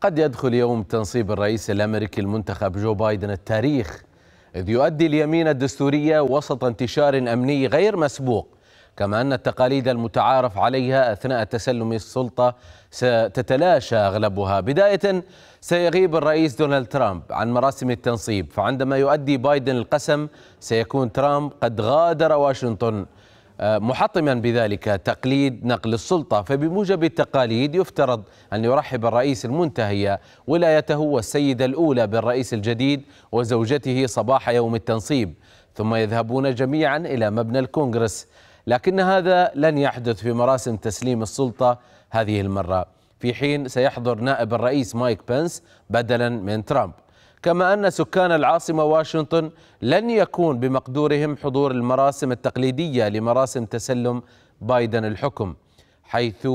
قد يدخل يوم تنصيب الرئيس الأمريكي المنتخب جو بايدن التاريخ. إذ يؤدي اليمين الدستورية وسط انتشار أمني غير مسبوق كما أن التقاليد المتعارف عليها أثناء تسلم السلطة ستتلاشى أغلبها. بداية سيغيب الرئيس دونالد ترامب عن مراسم التنصيب فعندما يؤدي بايدن القسم سيكون ترامب قد غادر واشنطن محطما بذلك تقليد نقل السلطة فبموجب التقاليد يفترض أن يرحب الرئيس المنتهي ولايته والسيدة الأولى بالرئيس الجديد وزوجته صباح يوم التنصيب. ثم يذهبون جميعا إلى مبنى الكونغرس. لكن هذا لن يحدث في مراسم تسليم السلطة هذه المرة. في حين سيحضر نائب الرئيس مايك بنس بدلا من ترامب. كما أن سكان العاصمة واشنطن لن يكون بمقدورهم حضور المراسم التقليدية لمراسم تسلم بايدن الحكم حيث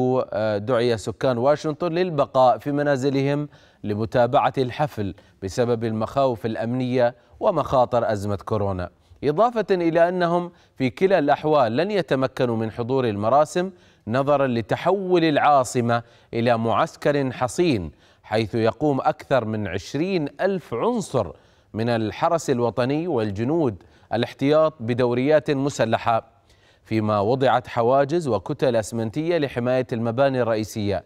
دعي سكان واشنطن للبقاء في منازلهم لمتابعة الحفل بسبب المخاوف الأمنية ومخاطر أزمة كورونا. إضافة إلى أنهم في كلا الأحوال لن يتمكنوا من حضور المراسم نظرا لتحول العاصمة إلى معسكر حصين حيث يقوم أكثر من عشرين ألف عنصر من الحرس الوطني والجنود الاحتياط بدوريات مسلحة. فيما وضعت حواجز وكتل أسمنتية لحماية المباني الرئيسية.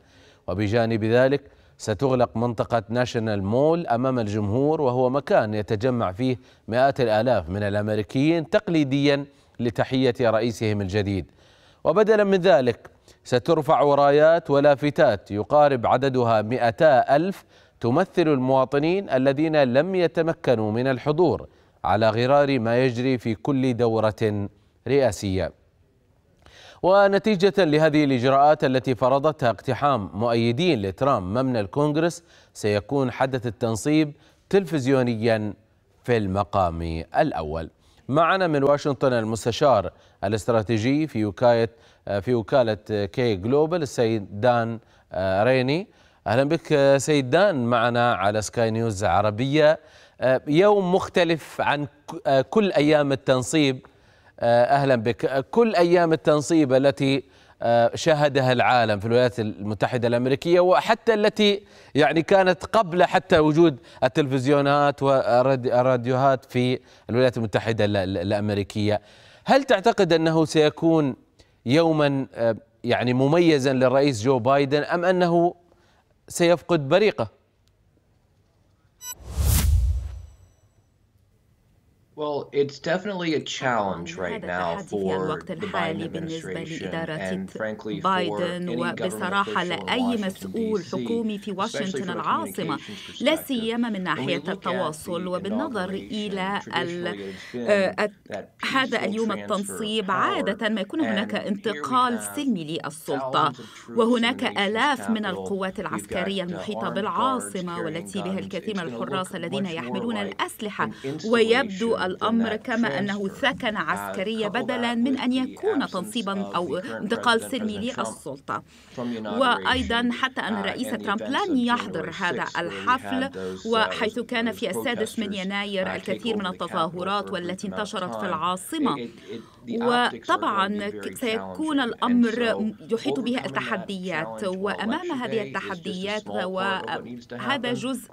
وبجانب ذلك ستغلق منطقة ناشونال مول أمام الجمهور وهو مكان يتجمع فيه مئات الآلاف من الأمريكيين تقليديا لتحية رئيسهم الجديد. وبدلا من ذلك سترفع رايات ولافتات يقارب عددها مئتا ألف تمثل المواطنين الذين لم يتمكنوا من الحضور على غرار ما يجري في كل دورة رئاسية. ونتيجة لهذه الإجراءات التي فرضتها اقتحام مؤيدين لترامب مبنى الكونغرس سيكون حدث التنصيب تلفزيونيا في المقام الأول. معنا من واشنطن المستشار الاستراتيجي في وكاية في وكالة كي جلوبال السيد دان ريني. أهلا بك سيد دان معنا على سكاي نيوز عربية. يوم مختلف عن كل أيام التنصيب. أهلا بك. كل أيام التنصيب التي شاهدها العالم في الولايات المتحدة الأمريكية وحتى التي يعني كانت قبل حتى وجود التلفزيونات والراديوهات في الولايات المتحدة الأمريكية. هل تعتقد أنه سيكون يوما يعني مميزا للرئيس جو بايدن أم أنه سيفقد بريقه؟ Well, it's definitely a challenge right now for الوقت الحالي بالنسبة لإدارة بايدن وبصراحة لأي مسؤول حكومي في واشنطن العاصمة. لا سيما من ناحية التواصل وبالنظر إلى هذا اليوم التنصيب عادة ما يكون هناك انتقال سلمي للسلطة. وهناك آلاف من القوات العسكرية المحيطة بالعاصمة والتي بها الكثير من الحراس الذين يحملون الأسلحة ويبدو الأمر كما أنه ثكنة عسكرية بدلا من أن يكون تنصيبا أو انتقال سلمي للسلطة. وأيضا حتى أن الرئيس ترامب لن يحضر هذا الحفل وحيث كان في السادس من يناير الكثير من التظاهرات والتي انتشرت في العاصمة. وطبعا سيكون الأمر يحيط به التحديات. وأمام هذه التحديات وهذا جزء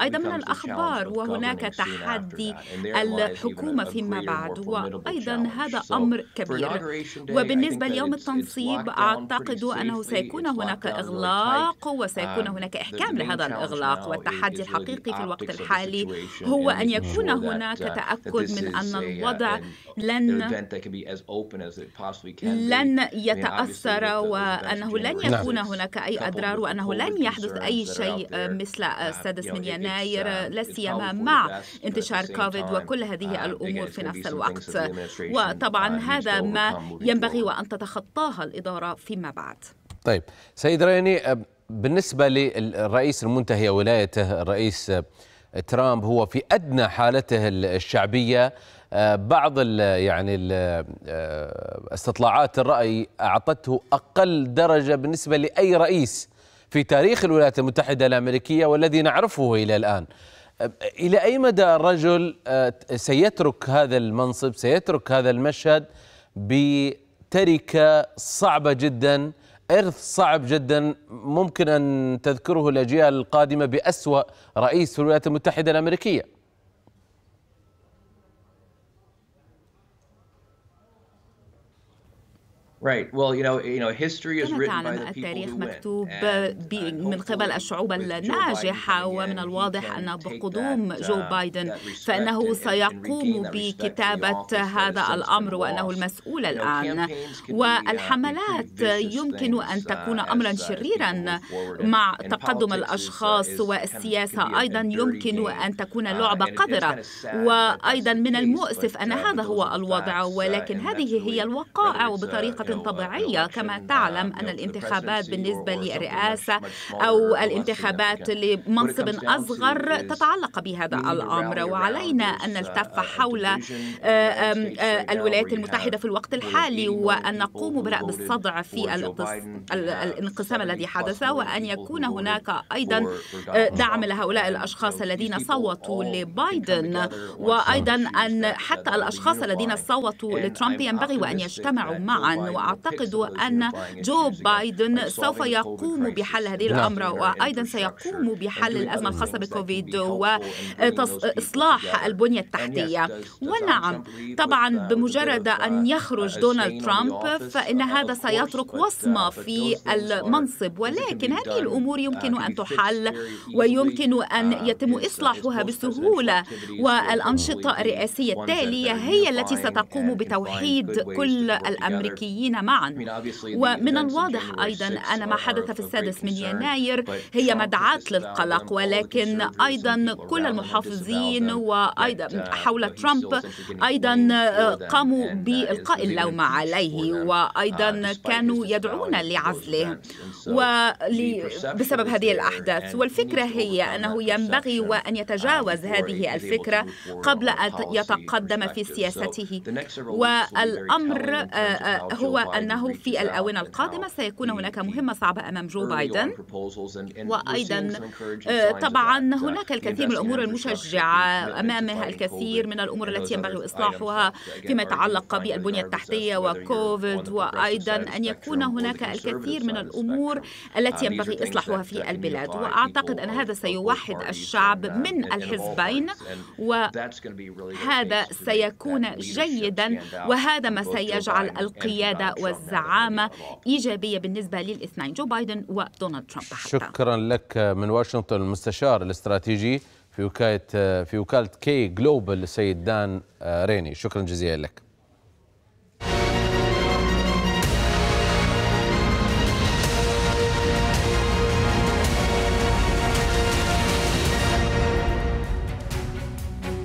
أيضا من الأخبار. وهناك تحدي الحكومة فيما بعد وأيضا هذا أمر كبير. وبالنسبة ليوم التنصيب أعتقد أنه سيكون هناك إغلاق وسيكون هناك إحكام لهذا الإغلاق والتحدي الحقيقي في الوقت الحالي هو أن يكون هناك تأكد من أن الوضع لن لن يتأثر وأنه لن يكون هناك أي أضرار وأنه لن يحدث أي شيء مثل السادس من يناير لا سيما مع انتشار كوفيد وكل هذه الأمور في نفس الوقت. وطبعا هذا ما ينبغي وأن تتخطاها الإدارة فيما بعد. طيب سيد ريني بالنسبة للرئيس المنتهي ولايته الرئيس ترامب هو في أدنى حالته الشعبية. بعض ال يعني ال استطلاعات الرأي أعطته أقل درجة بالنسبة لأي رئيس في تاريخ الولايات المتحدة الأمريكية والذي نعرفه إلى الآن. إلى أي مدى الرجل سيترك هذا المنصب سيترك هذا المشهد بتركة صعبة جدا إرث صعب جدا ممكن أن تذكره الأجيال القادمة بأسوأ رئيس في الولايات المتحدة الأمريكية. Right. Well, you know, you know, history is written by the people التاريخ who win. مكتوب uh, من قبل الشعوب الناجحة ومن الواضح أن بقدوم جو uh, بايدن فإنه and- and- and سيقوم بكتابة هذا الأمر وأنه. المسؤول الآن uh, والحملات يمكن أن uh, تكون أمرا uh, شريرا مع and تقدم uh, الأشخاص والسياسة أيضا يمكن. أن تكون Uh, لعبة قذرة وأيضا the من المؤسف أن uh, هذا هو الوضع uh, ولكن and هذه هي الوقائع uh, وبطريقة uh, طبيعية كما تعلم أن الانتخابات بالنسبة للرئاسة أو الانتخابات لمنصب أصغر تتعلق بهذا الأمر. وعلينا أن نلتف حول آه، آه، الولايات المتحدة في الوقت الحالي وأن نقوم برأب الصدع في الانقسام الذي حدث وأن يكون هناك أيضا آه، دعم لهؤلاء الأشخاص الذين صوتوا لبايدن وأيضا أن حتى الأشخاص الذين صوتوا لترامب ينبغي وأن يجتمعوا معا وأعتقد أن جو بايدن سوف يقوم بحل هذه الأمر وأيضا سيقوم بحل الأزمة الخاصة بكوفيد وإصلاح البنية التحتية. ونعم. طبعا بمجرد أن يخرج دونالد ترامب فإن هذا سيترك وصمة في المنصب. ولكن هذه الأمور يمكن أن تحل ويمكن أن يتم إصلاحها بسهولة. والأنشطة الرئاسية التالية هي التي ستقوم بتوحيد كل الأمريكيين المسلمين معا. ومن الواضح أيضا أن ما حدث في السادس من يناير هي مدعاة للقلق ولكن أيضا كل المحافظين وأيضا حول ترامب أيضا آه، قاموا بإلقاء اللوم عليه وأيضا كانوا يدعون لعزله. بسبب هذه الأحداث. والفكرة هي أنه ينبغي وأن يتجاوز هذه الفكرة قبل أن يتقدم في سياسته. والأمر هو آه، آه، أنه في الآونة القادمة سيكون هناك مهمة صعبة أمام جو بايدن وأيضا آه، طبعا هناك الكثير من الأمور المشجعة أمامها الكثير من الأمور التي ينبغي إصلاحها فيما يتعلق بالبنية التحتية وكوفيد وأيضا أن يكون هناك الكثير من الأمور التي ينبغي إصلاحها في البلاد. وأعتقد أن هذا سيوحد الشعب من الحزبين وهذا سيكون جيدا وهذا ما سيجعل القيادة Involved. إيجابية بالنسبة للإثنين جو بايدن ودونالد ترامب حتى. شكرا لك من واشنطن المستشار الاستراتيجي في وكالة في وكالة كي جلوبال السيد دان ريني. شكرا جزيلا لك.